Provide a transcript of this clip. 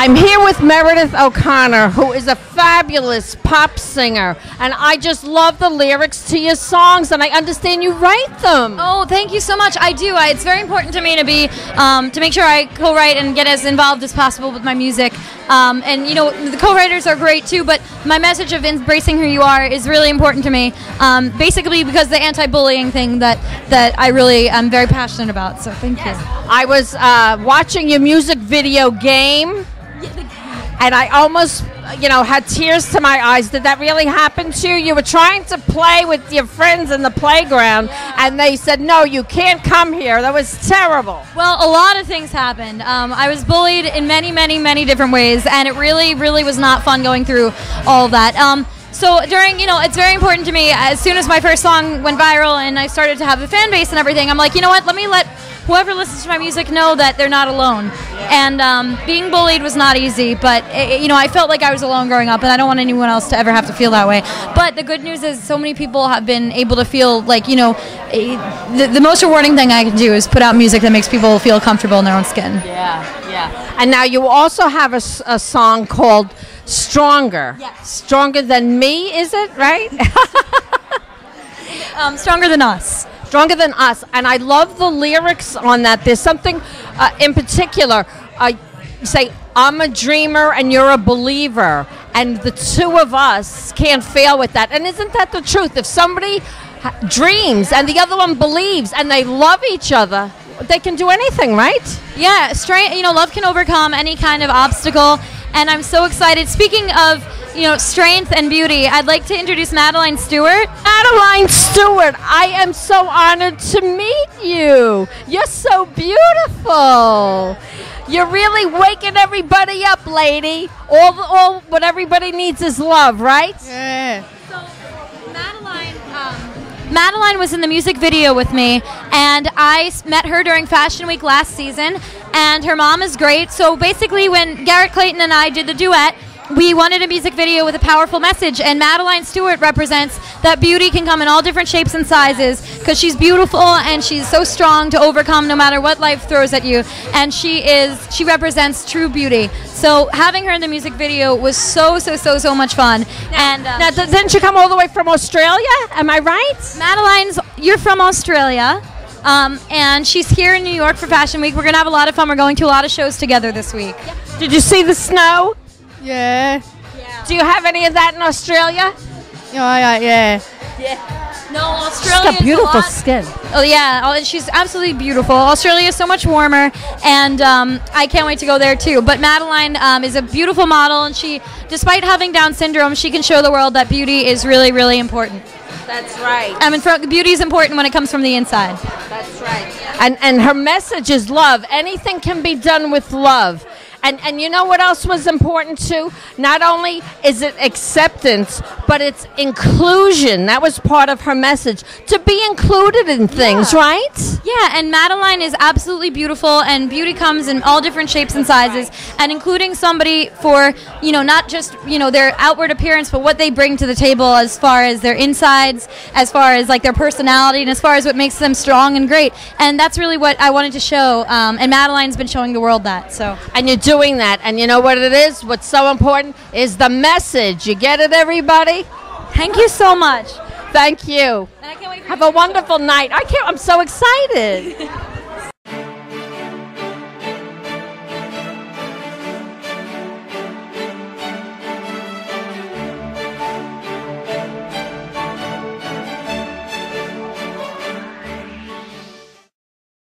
I'm here with Meredith O'Connor, who is a fabulous pop singer, and I just love the lyrics to your songs, and I understand you write them. Oh, thank you so much. I do. I, it's very important to me to be um, to make sure I co-write and get as involved as possible with my music. Um, and you know, the co-writers are great too. But my message of embracing who you are is really important to me. Um, basically, because the anti-bullying thing that that I really am very passionate about. So thank you. I was uh, watching your music video game, and I almost, you know, had tears to my eyes. Did that really happen to you? You were trying to play with your friends in the playground, and they said, "No, you can't come here." That was terrible. Well, a lot of things happened. Um, I was bullied in many, many, many different ways, and it really, really was not fun going through all that. Um, so during, you know, it's very important to me. As soon as my first song went viral and I started to have a fan base and everything, I'm like, you know what? Let me let whoever listens to my music know that they're not alone. And um, being bullied was not easy, but it, you know, I felt like I was alone growing up, and I don't want anyone else to ever have to feel that way. But the good news is, so many people have been able to feel like, you know, eh, the, the most rewarding thing I can do is put out music that makes people feel comfortable in their own skin. Yeah, yeah. And now you also have a song called "Stronger." Yes. Stronger than me, is it right? Um, stronger than us. Stronger than us, and I love the lyrics on that. There's something uh, in particular. You say, "I'm a dreamer and you're a believer," and the two of us can't fail with that. And isn't that the truth? If somebody dreams and the other one believes, and they love each other, they can do anything, right? Yeah, strength. You know, love can overcome any kind of obstacle, and I'm so excited. Speaking of, you know, strength and beauty, I'd like to introduce Madeline Stuart. Madeline Stuart, I am so honored to meet you. You're so beautiful. You're really waking everybody up, lady. All, the, all what everybody needs is love, right? Yeah. So, Madeline, um, Madeline was in the music video with me, and I met her during Fashion Week last season. And her mom is great. So basically, when Garrett Clayton and I did the duet, we wanted a music video with a powerful message, and Madeline Stuart represents that beauty can come in all different shapes and sizes because she's beautiful and she's so strong to overcome no matter what life throws at you. And she is, she represents true beauty. So having her in the music video was so, so, so, so much fun. and um, Now, didn't she come all the way from Australia? Am I right? Madeline's, you're from Australia. Um, and she's here in New York for Fashion Week. We're gonna have a lot of fun. We're going to a lot of shows together this week. Did you see the snow? Yeah. Do you have any of that in Australia? Yeah, yeah, yeah. No, Australia. She's got beautiful skin. Oh yeah, oh, she's absolutely beautiful. Australia is so much warmer, and um, I can't wait to go there too. But Madeline um, is a beautiful model, and she, despite having Down syndrome, she can show the world that beauty is really, really important. That's right. I mean, fro- beauty is important when it comes from the inside. That's right. And and her message is love. Anything can be done with love. And and you know what else was important too? Not only is it acceptance, but it's inclusion. That was part of her message. To be included in things, Yeah. right? Yeah, and Madeline is absolutely beautiful, and beauty comes in all different shapes and sizes, and including somebody for you know not just you know their outward appearance, but what they bring to the table as far as their insides, as far as like their personality, and as far as what makes them strong and great. And that's really what I wanted to show. Um, and Madeline's been showing the world that. So And you're doing that. And you know what it is? What's so important is the message. You get it, everybody? thank you so much. Thank you. And I can't wait for Have a wonderful night. I can't I'm so excited.